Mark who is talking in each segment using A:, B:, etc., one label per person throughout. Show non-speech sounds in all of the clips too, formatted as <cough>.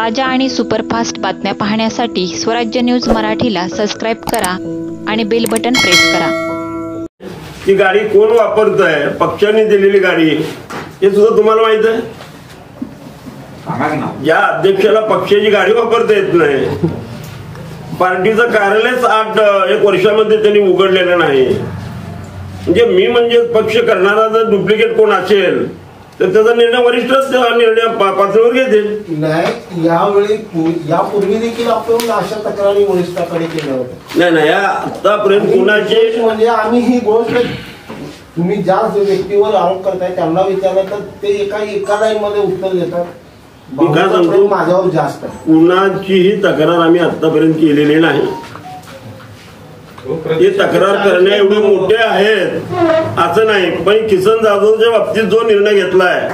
A: ताज्या आणि सुपरफास्ट बातम्या पाहण्यासाठी स्वराज्य न्यूज मराठीला सबस्क्राईब करा आणि बेल बटन प्रेस करा.
B: ती गाडी कोण वापरत आहे पक्षाने दिलेली गाडी. हे सुद्धा तुम्हाला माहीत आहे? ज्या अध्यक्षाला पक्षाची गाडी वापरता येत नाही. पार्टीचं कार्यालयच आठ एक वर्षामध्ये त्यांनी उघडलेलं नाही. म्हणजे मी म्हणजे पक्ष करणारा जर डुप्लिकेट कोण असेल तर त्याचा निर्णय वरिष्ठच निर्णय पातळीवर घेतील.
C: नाही यावेळी यापूर्वी देखील आपण अशा तक्रारी वरिष्ठाकडे केल्या होत्या.
B: नाही नाही या आतापर्यंत कुणाचे
C: म्हणजे आम्ही ही गोष्ट तुम्ही ज्या व्यक्तीवर आरोप करताय त्यांना विचारलं तर ते एका एका लाईन मध्ये उत्तर देतात. माझ्यावर जास्त
B: कुणाचीही तक्रार आम्ही आतापर्यंत केलेली नाही. हे तक्रार करण्या एवढे मोठे आहेत असं नाही. पण किसन जाधवच्या बाबतीत जो निर्णय घेतलाय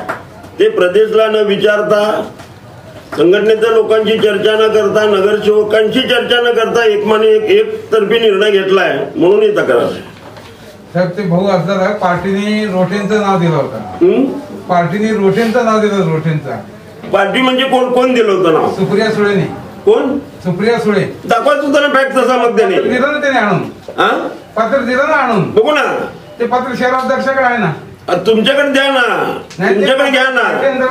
B: ते प्रदेशला न विचारता संघटनेच्या लोकांची चर्चा न करता नगरसेवकांची चर्चा न करता एकमाने एक एकतर्फी निर्णय घेतलाय म्हणून ही तक्रार.
D: साहेब ते भाऊ असताना पार्टीने रोटेंचं नाव दिलं होतं.
B: हं?
D: पार्टीने रोटेंचं नाव दिलं रोटेंचा
B: पार्टी म्हणजे कोण कोण दिलं होतं नाव?
D: सुप्रिया सुळेने.
B: कोण?
D: सुप्रिया सुळे.
B: दाखवायचं होतं ना फॅक्ट तसा त्याने.
D: पत्र दिलं ना त्याने आणून.
B: हा?
D: पत्र दिलं ना आणून.
B: बघू ना.
D: ते पत्र शहराध्यक्षाकडे आहे ना.
B: तुमच्याकडे द्या ना. तुमच्याकडे घ्या ना.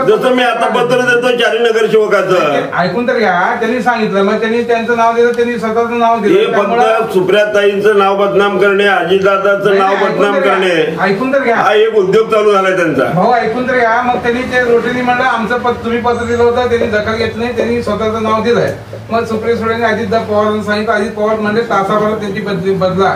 B: जसं मी आता पत्र देतो चारी नगरसेवकाचं
D: ऐकून तर घ्या. त्यांनी सांगितलं. मग त्यांनी त्यांचं नाव दिलं त्यांनी स्वतःचं नाव
B: हे
D: दिलं
B: फक्त सुप्रियाताईंचं नाव बदनाम करणे अजितदादाचं नाव बदनाम. करणे.
D: ऐकून तर घ्या.
B: हा एक उद्योग चालू झालाय त्यांचा.
D: भाऊ ऐकून तर घ्या. मग त्यांनी ते रोटीने म्हणलं आमचं पद तुम्ही पत्र दिलं होतं त्यांनी दखल घेतली नाही त्यांनी स्वतःचं नाव दिलंय. मग सुप्रिया सुळेने अजितदा पवारांना सांगितलं अजित पवार म्हणजे तासाभरात त्यांची बदली बदला.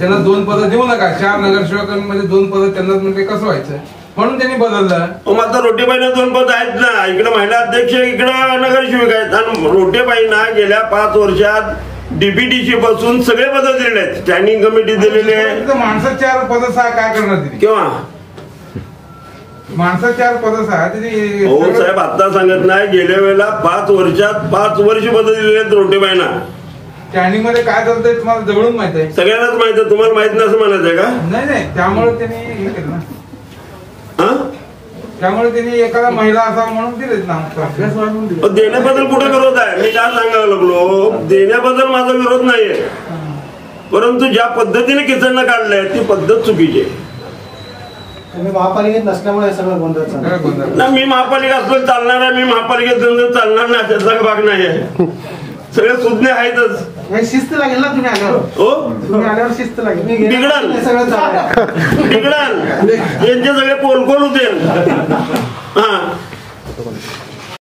D: त्यांना दोन पदं देऊ नका चार नगरसेवकांमध्ये दोन पदं त्यांना म्हणजे कसं व्हायचं? म्हणून त्यांनी बदललं.
B: मग आता रोटेबाईना दोन पद आहेत ना. इकडे महिला अध्यक्ष इकडे नगरसेविका आहेत. आणि रोटेबाईना गेल्या पाच वर्षात डीपीटीसी पासून सगळे पद दिलेले आहेत. स्टँडिंग कमिटी दिलेले
D: माणसं चार पद सहा काय करणार
B: किंवा
D: माणसं चार पद सहा तिने
B: हो साहेब आता सांगत नाही. गेल्या वेळेला पाच वर्षात पाच वर्ष पद दिलेले आहेत रोटेबाईना
D: स्टँडिंगमध्ये काय चालतंय तुम्हाला जवळून माहीत आहे?
B: सगळ्यांनाच माहीत आहे. तुम्हाला माहीत नाही असं म्हणायचंय का?
D: नाही नाही. त्यामुळे त्यांनी हे केलं ना.
B: हा?
D: त्यामुळे त्यांनी एखादा महिला असावा म्हणून दिलेच ना.
B: पण देण्याबद्दल कुठे विरोध आहे? मी काय सांगायला लागलो? देण्याबद्दल माझा विरोध नाहीये. परंतु ज्या पद्धतीने किचननं काढलंय ती पद्धत चुकीची आहे.
C: तुम्ही महापालिकेत नसल्यामुळे हे सगळं गोंधळ चालू आहे.
B: ना मी महापालिका असलो चालणार आहे मी महापालिकेत जाऊन चालणार नाही त्याचा भाग नाही आहे. सगळे सुज्ञ आहेतच.
C: नाही, शिस्त लागेल ना तुम्ही आल्यावर.
B: हो?
C: तुम्ही आल्यावर शिस्त लागेल. मी
B: बिघडल.
C: हे सगळं चालू आहे. <laughs>
B: बिघडल. यांचे सगळे पोलकोल होते. हा.